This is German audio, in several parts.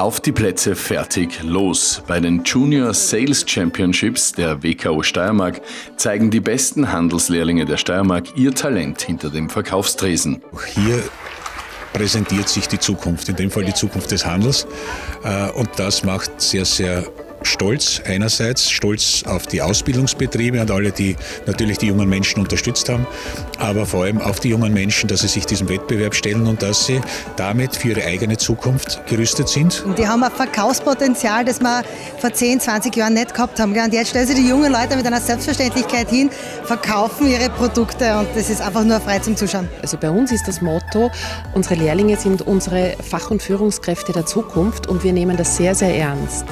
Auf die Plätze, fertig, los. Bei den Junior Sales Championships der WKO Steiermark zeigen die besten Handelslehrlinge der Steiermark ihr Talent hinter dem Verkaufstresen. Hier präsentiert sich die Zukunft, in dem Fall die Zukunft des Handels. Äh, und das macht sehr, sehr stolz einerseits, stolz auf die Ausbildungsbetriebe und alle, die natürlich die jungen Menschen unterstützt haben, aber vor allem auf die jungen Menschen, dass sie sich diesem Wettbewerb stellen und dass sie damit für ihre eigene Zukunft gerüstet sind. Die haben ein Verkaufspotenzial, das wir vor 10, 20 Jahren nicht gehabt haben. Und jetzt stellen sie die jungen Leute mit einer Selbstverständlichkeit hin, verkaufen ihre Produkte und das ist einfach nur frei zum Zuschauen. Also bei uns ist das Motto, unsere Lehrlinge sind unsere Fach- und Führungskräfte der Zukunft und wir nehmen das sehr, sehr ernst.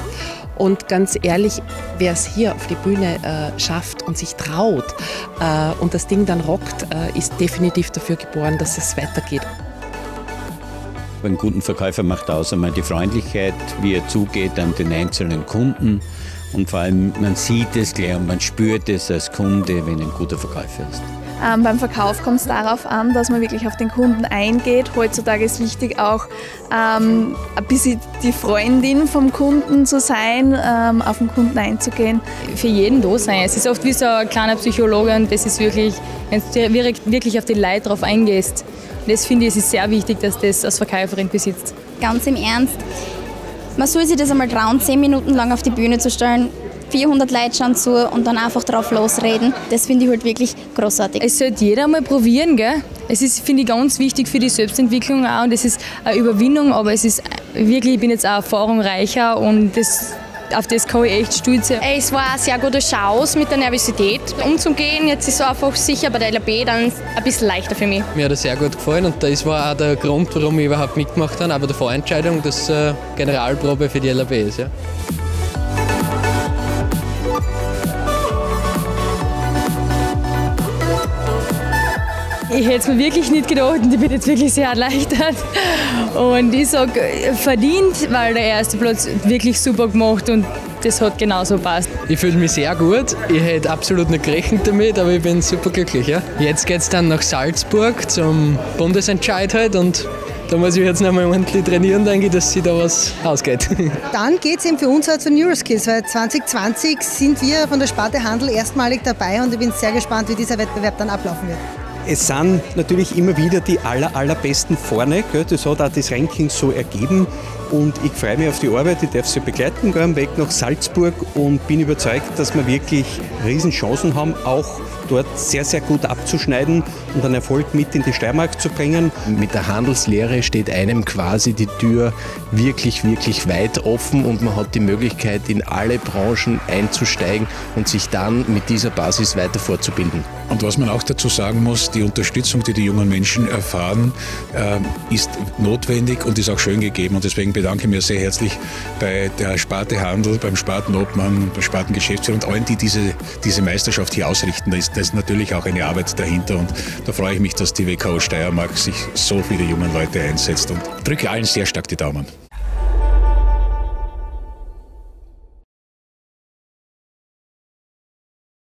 Und ganz ehrlich, wer es hier auf die Bühne äh, schafft und sich traut äh, und das Ding dann rockt, äh, ist definitiv dafür geboren, dass es weitergeht. Einen guten Verkäufer macht aus einmal die Freundlichkeit, wie er zugeht an den einzelnen Kunden. Und vor allem, man sieht es gleich und man spürt es als Kunde, wenn ein guter Verkäufer ist. Ähm, beim Verkauf kommt es darauf an, dass man wirklich auf den Kunden eingeht. Heutzutage ist wichtig auch ähm, ein bisschen die Freundin vom Kunden zu sein, ähm, auf den Kunden einzugehen. Für jeden da sein. Es ist oft wie so ein kleiner Psychologe und das ist wirklich, wenn du wirklich auf die Leute drauf eingehst. das finde ich, es ist sehr wichtig, dass das als Verkäuferin besitzt. Ganz im Ernst. Man soll sich das einmal trauen, zehn Minuten lang auf die Bühne zu stellen 400 Leute schauen zu und dann einfach drauf losreden. Das finde ich halt wirklich großartig. Es sollte jeder mal probieren, gell? Es ist, finde ich, ganz wichtig für die Selbstentwicklung auch und es ist eine Überwindung, aber es ist wirklich, ich bin jetzt auch erfahrungsreicher und das auf das kann ich echt stolz sein. Es war eine sehr gute Chance, mit der Nervosität umzugehen. Jetzt ist es einfach sicher bei der LAB dann ein bisschen leichter für mich. Mir hat es sehr gut gefallen und das war auch der Grund, warum ich überhaupt mitgemacht habe, aber die Vorentscheidung, dass äh, Generalprobe für die LAB ist. Ja. Ich hätte es mir wirklich nicht gedacht und ich bin jetzt wirklich sehr erleichtert. Und ich sage, verdient, weil der erste Platz wirklich super gemacht und das hat genauso passt. Ich fühle mich sehr gut. Ich hätte absolut nicht gerechnet damit, aber ich bin super glücklich. Ja. Jetzt geht es dann nach Salzburg zum Bundesentscheid halt und da muss ich jetzt noch mal ordentlich trainieren, denke ich, dass sich da was ausgeht. Dann geht es eben für uns halt zu Neuroskills, weil 2020 sind wir von der Sparte Handel erstmalig dabei und ich bin sehr gespannt, wie dieser Wettbewerb dann ablaufen wird. Es sind natürlich immer wieder die aller, allerbesten vorne. Gell? Das hat auch das Ranking so ergeben. Und ich freue mich auf die Arbeit. Ich darf sie begleiten am Weg nach Salzburg und bin überzeugt, dass wir wirklich Riesenchancen haben, auch dort sehr, sehr gut abzuschneiden und einen Erfolg mit in die Steiermark zu bringen. Mit der Handelslehre steht einem quasi die Tür wirklich, wirklich weit offen und man hat die Möglichkeit, in alle Branchen einzusteigen und sich dann mit dieser Basis weiter fortzubilden. Und was man auch dazu sagen muss, die Unterstützung, die die jungen Menschen erfahren, äh, ist notwendig und ist auch schön gegeben. Und deswegen bedanke ich mich sehr herzlich bei der Sparte Handel, beim Spartenobmann, beim Spartengeschäftsführer und allen, die diese, diese Meisterschaft hier ausrichten. Da ist, da ist natürlich auch eine Arbeit dahinter und da freue ich mich, dass die WKO Steiermark sich so für die jungen Leute einsetzt und drücke allen sehr stark die Daumen.